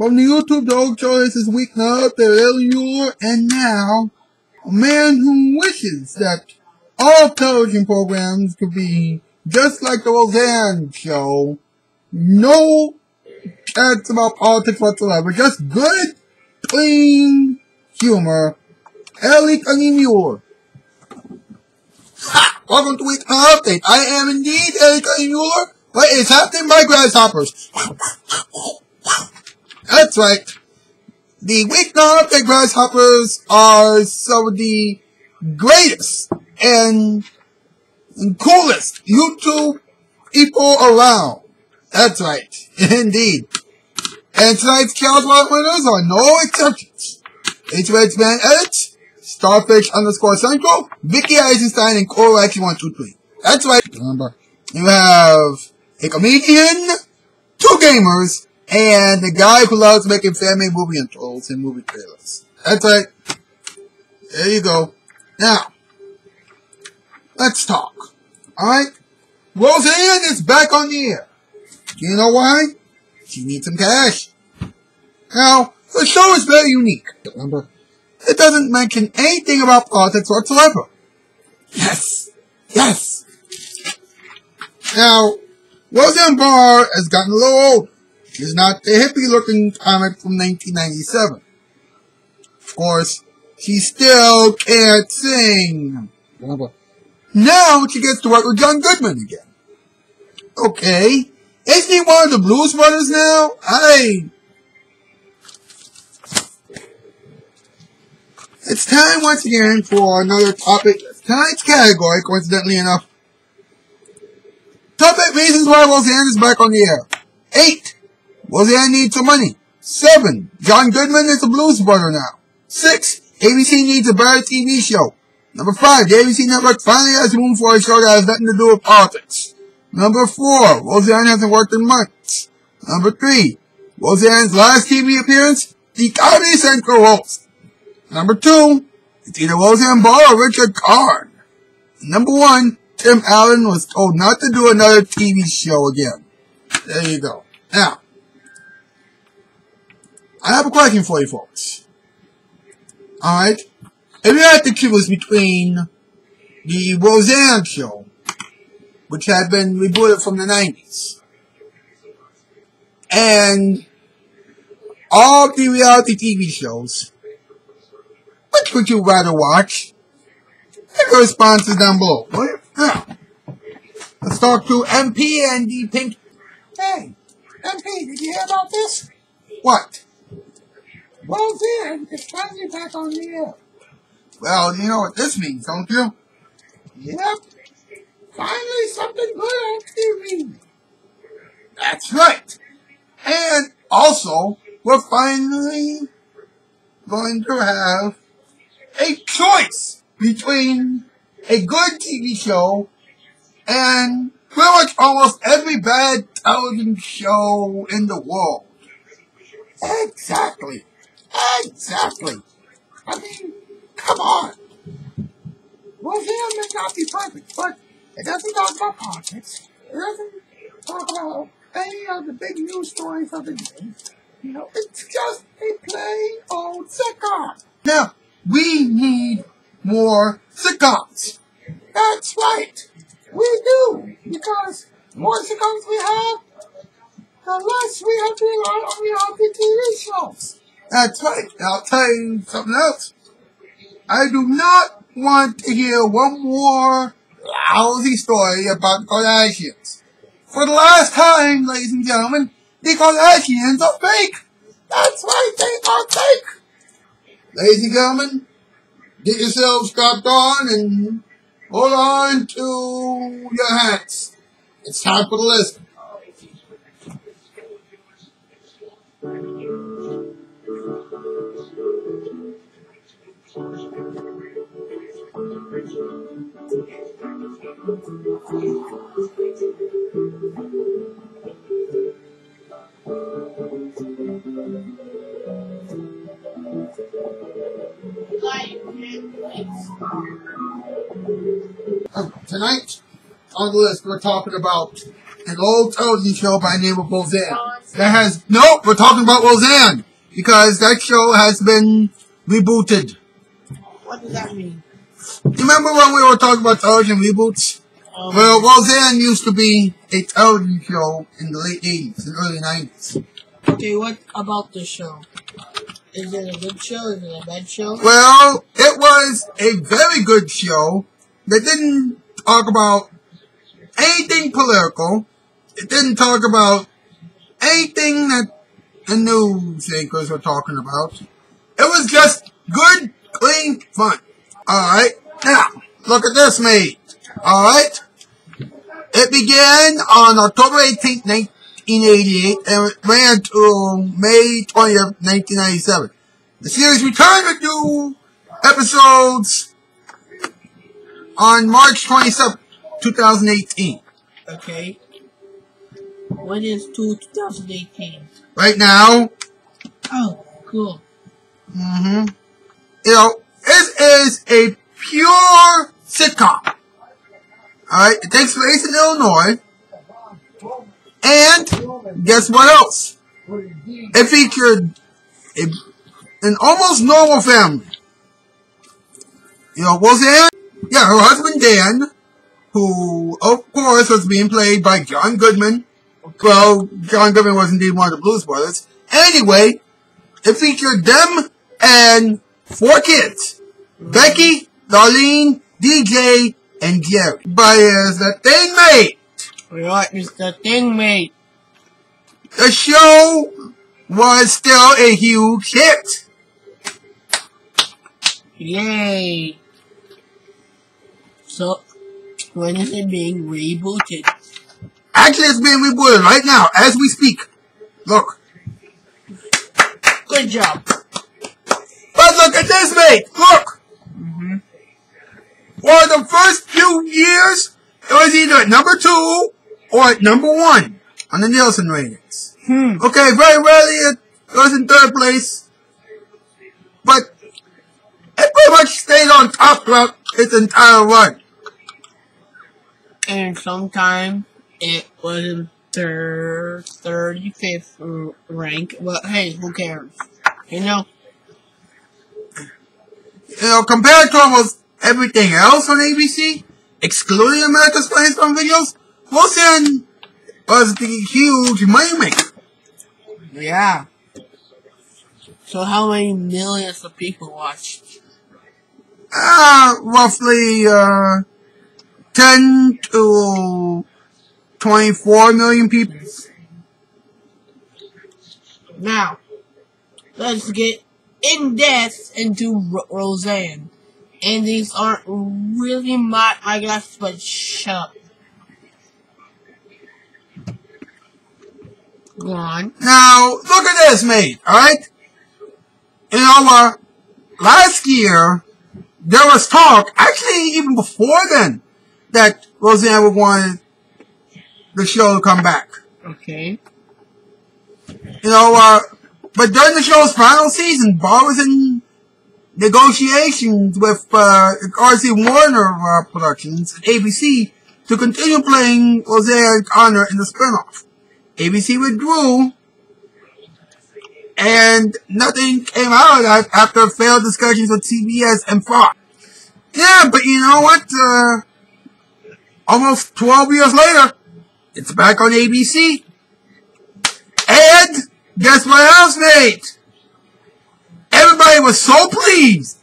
From the YouTube Dog this is Week Now, the Muller, and now, a man who wishes that all television programs could be just like the Roseanne Show. No chats about politics whatsoever, just good, clean humor. Elie. Ha! Welcome to Week Update. I am indeed Elie Muller. What is happening, my grasshoppers? That's right. The Now Update grasshoppers are some of the greatest and, coolest YouTube people around. That's right. Indeed. And tonight's Chaos Wild winners are no exceptions. Ace Red's Fan Edits, Starfish underscore Central, Vickie Eisenstein, and CoolRachi 123. That's right. Remember, you have a comedian, two gamers, and the guy who loves making family movie intros and movie trailers. That's right. There you go. Now, let's talk. Alright? Roseanne is back on the air. Do you know why? She needs some cash. Now, the show is very unique. Remember, it doesn't mention anything about politics whatsoever. Yes! Yes! Now, Roseanne Barr has gotten a little old. She's not the hippie looking comic from 1997. Of course, she still can't sing. Now she gets to work with John Goodman again. Okay. Isn't he one of the Blues Brothers now? I... It's time once again for another topic. Tonight's category, coincidentally enough. Topic 8 reasons why Roseanne is back on the air. 8. Roseanne needs some money. 7. John Goodman is a blues brother now. 6. ABC needs a better TV show. Number 5. The ABC network finally has room for a show that has nothing to do with politics. Number 4. Roseanne hasn't worked in months. Number 3. Roseanne's last TV appearance, the Comedy Central host. Number 2. It's either Roseanne Barr or Richard Karn. Number 1. Tim Allen was told not to do another TV show again. There you go. Now, I have a question for you folks. Alright? If you had to choose between the Roseanne show, which had been rebooted from the 90s, and all the reality TV shows, which would you rather watch? Your responses down below. Now, let's talk to MP and the Pink. Hey, MP, did you hear about this? What? Roseanne is finally back on the air. Well, you know what this means, don't you? Yep. Finally something good on TV. That's right. And also, we're finally going to have a choice between a good TV show and pretty much almost every bad television show in the world. Exactly. Exactly. I mean, come on. Roseanne may not be perfect, but it doesn't talk about politics. It doesn't talk about any of the big news stories of the day. You know, it's just a plain old sitcom. Now, we need more sitcoms. That's right. We do. Because more sitcoms we have, the less we have to rely on reality TV shows. That's right. I'll tell you something else. I do not want to hear one more lousy story about the Kardashians. For the last time, ladies and gentlemen, the Kardashians are fake. That's right, they are fake. Ladies and gentlemen, get yourselves strapped on and hold on to your hats. It's time for the list. Tonight on the list, we're talking about an old television show by the name of Roseanne. that has nope. We're talking about Roseanne because that show has been rebooted. What does that mean? Remember when we were talking about television reboots? Um, Well, Roseanne used to be a television show in the late 80s and early 90s. okay, what about the show? Is it a good show? Is it a bad show? Well, it was a very good show that didn't talk about anything political. It didn't talk about anything that the news anchors were talking about. It was just good, clean fun. Alright? Now, look at this, mate. Alright? It began on October 18th, 1988, and it ran to May 20th, 1997. The series returned to do episodes on March 27th, 2018. Okay. When is two 2018? Right now, Oh, cool. hmm you know, is a pure sitcom. Alright, it takes place in Illinois. And, guess what else? It featured a, an almost normal family. You know, Roseanne, yeah, her husband Dan, who, of course, was being played by John Goodman. Well, John Goodman was indeed one of the Blues Brothers. Anyway, it featured them and four kids. Becky, Darlene, DJ, and Jerry. But as the thing made, What is the thing, mate? the show was still a huge hit. Yay! So, when is it being rebooted? Actually, it's being rebooted right now as we speak. Look. Good job. But look at this, mate. Look. For the first few years, it was either at number two or at number one on the Nielsen ratings. Hmm. Okay, very rarely it goes in third place, but it pretty much stayed on top throughout its entire run. And sometime it was in third, 35th rank, but hey, who cares? You know? You know, compared to almost everything else on ABC, excluding America's Funniest Home Videos, Roseanne was the huge moneymaker. Yeah. So how many millions of people watched? Uh, roughly, uh, 10 to 24 million people. Now, let's get in depth into Ro- Roseanne. And these aren't really my eyeglasses, but shut up. Go on. Now, look at this, mate, alright? You know, uh, last year, there was talk, actually even before then, that Roseanne would want the show to come back. Okay. You know, uh, but during the show's final season, Barr was in negotiations with, uh, Carsey-Werner uh, Productions and ABC to continue playing Roseanne Connor in the spinoff. ABC withdrew, and nothing came out of that after failed discussions with CBS and Fox. Yeah, but you know what? Uh, almost 12 years later, it's back on ABC. And guess what else, mate? Everybody was so pleased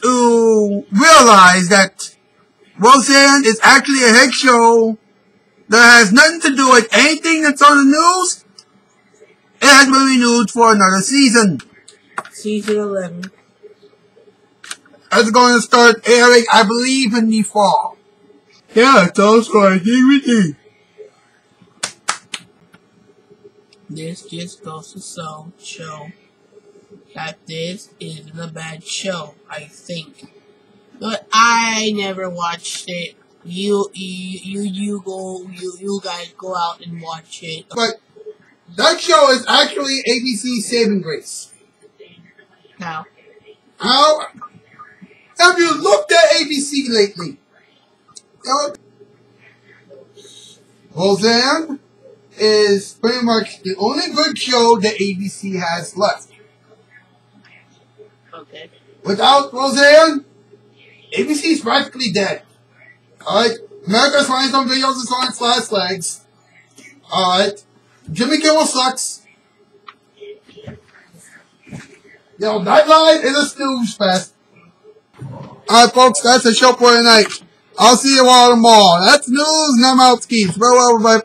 to realize that Roseanne is actually a head show that has nothing to do with anything that's on the news. It has been renewed for another season. Season 11. It's going to start airing, I believe, in the fall. Yeah, it's also a DVD. This just goes to show that this isn't a bad show, I think. But I never watched it. You, you, you, you go, you, you guys go out and watch it. But that show is actually ABC's saving grace. Now, How have you looked at ABC lately? Know, Roseanne is pretty much the only good show that ABC has left. Without Roseanne, ABC is practically dead. Alright? America's Funniest Home Videos is on its last legs. Alright? Jimmy Kimmel sucks. Yo, Nightline is a snooze fest. Alright, folks, that's the show for tonight. I'll see you all tomorrow. That's news, and I'm out skis. Farewell, everybody.